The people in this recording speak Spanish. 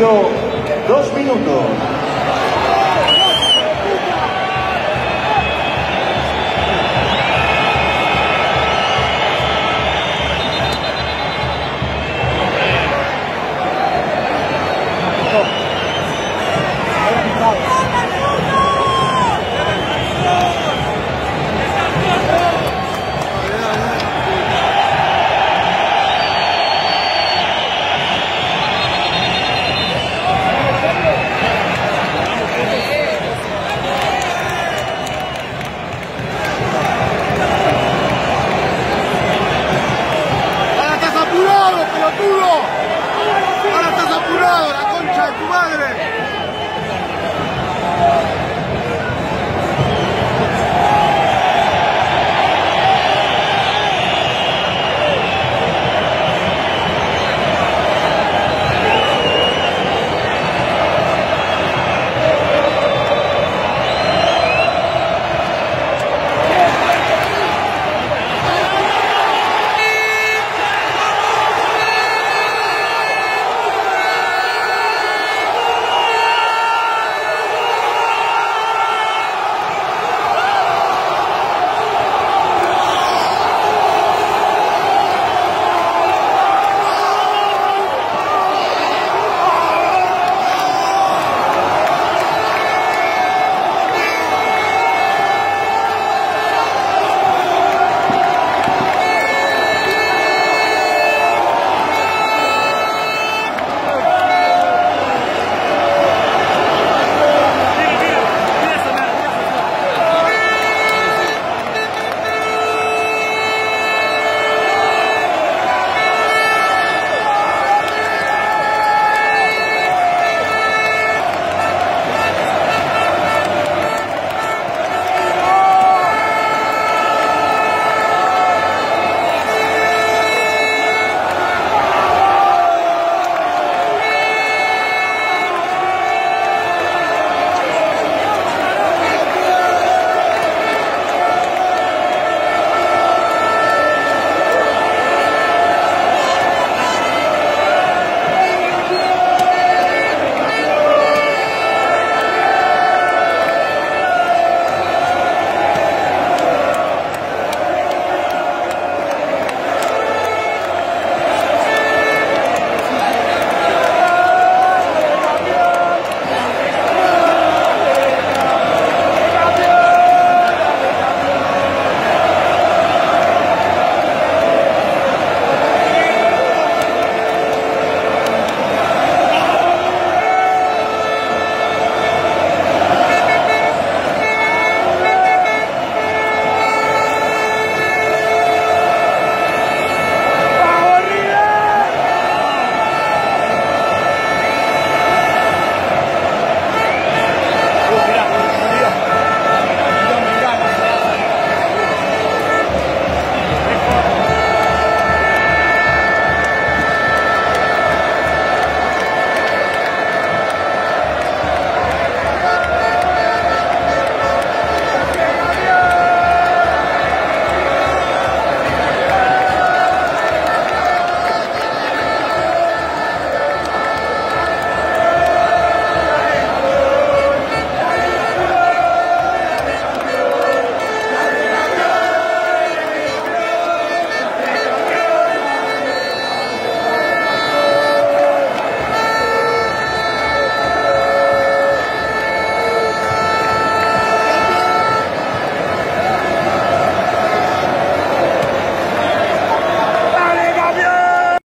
dos minutos. tu madre!